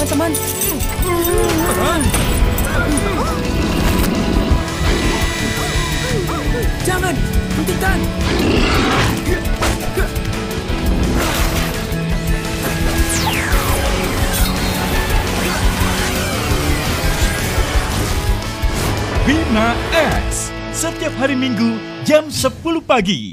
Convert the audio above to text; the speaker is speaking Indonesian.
teman-teman. Jangan, hentikan. Bina X setiap hari Minggu jam 10 pagi.